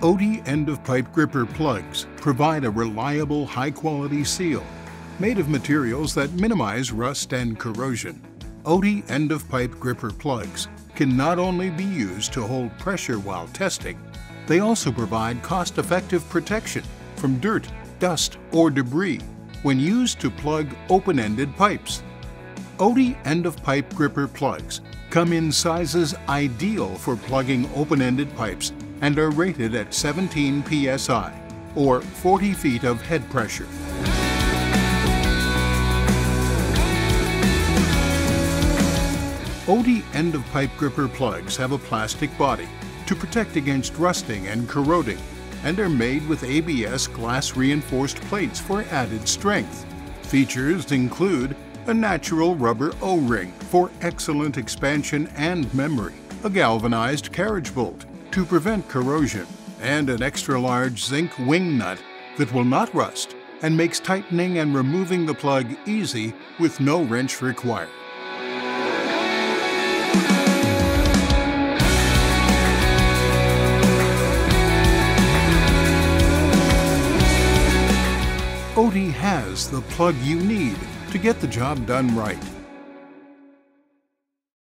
Oatey end-of-pipe gripper plugs provide a reliable, high-quality seal made of materials that minimize rust and corrosion. Oatey end-of-pipe gripper plugs can not only be used to hold pressure while testing, they also provide cost-effective protection from dirt, dust, or debris when used to plug open-ended pipes. Oatey end-of-pipe gripper plugs come in sizes ideal for plugging open-ended pipes and are rated at 17 psi, or 40 feet of head pressure. Oatey end-of-pipe gripper plugs have a plastic body to protect against rusting and corroding and are made with ABS glass reinforced plates for added strength. Features include a natural rubber O-ring for excellent expansion and memory, a galvanized carriage bolt, to prevent corrosion, and an extra-large zinc wing nut that will not rust and makes tightening and removing the plug easy with no wrench required. Oatey has the plug you need to get the job done right.